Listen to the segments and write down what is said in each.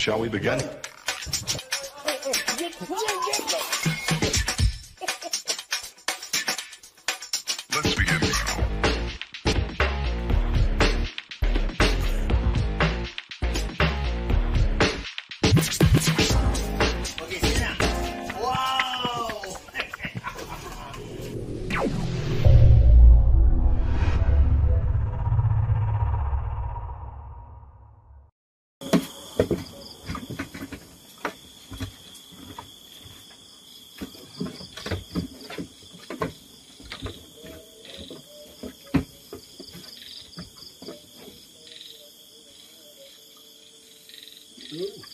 Shall we begin? Ooh.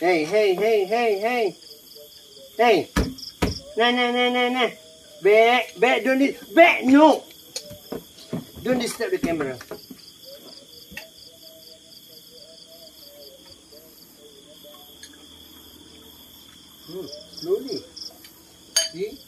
Hey, hey, hey, hey, hey. Hey. Nah, nah, nah, nah, nah. Back, back, don't dis- back, no. Don't disturb the camera. Hmm, slowly. See?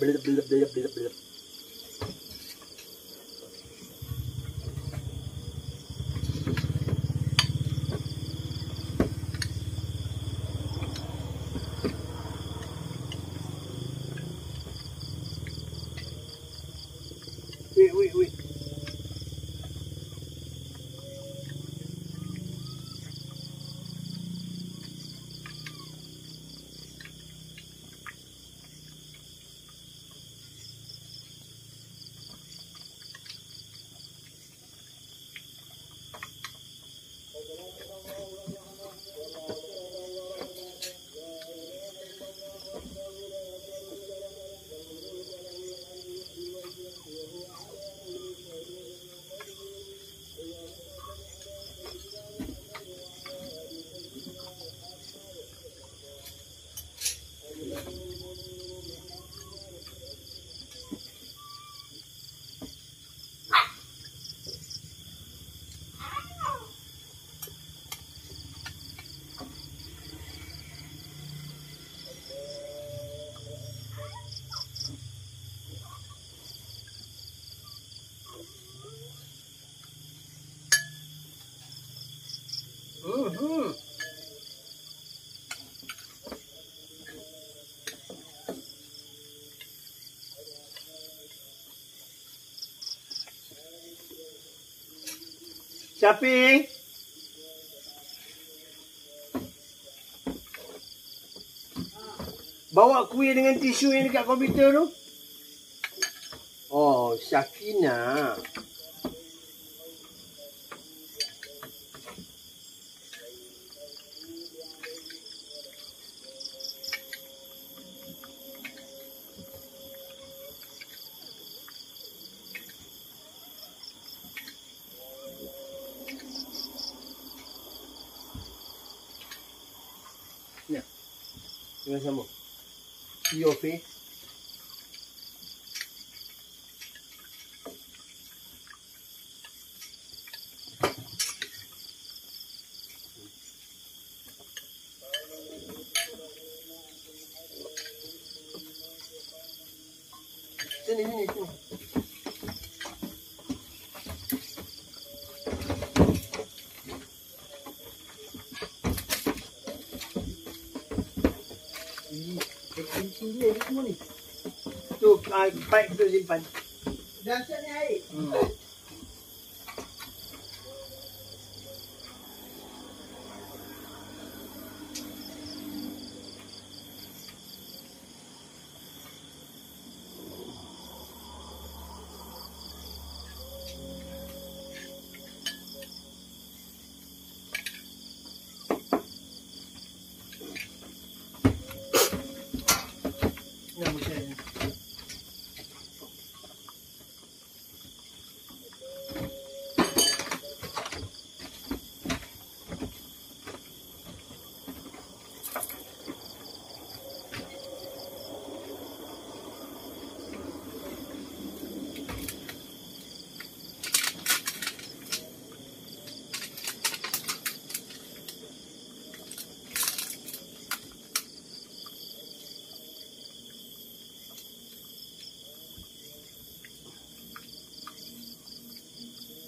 Blip, blip, blip, blip, blip. Siaping. Bawa kuih dengan tisu yang dekat komputer tu. Oh, Syakina. 为什么？See。这里是你住。Uh, pipe tu simpan. Dahsyat ni air. Hmm.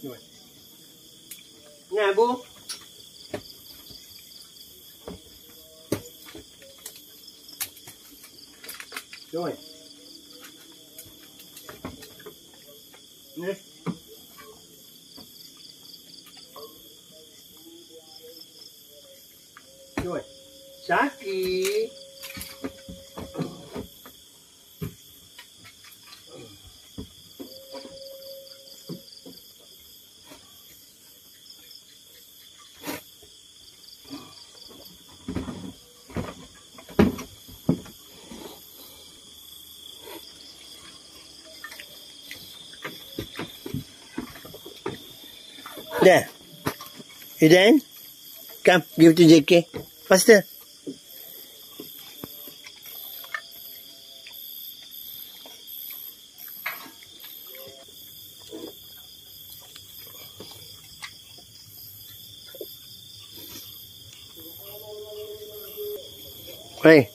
Rồi. nhà bu. Rồi. Nè. Rồi. kỳ There. You done? Come, give to JK. Faster. Hey,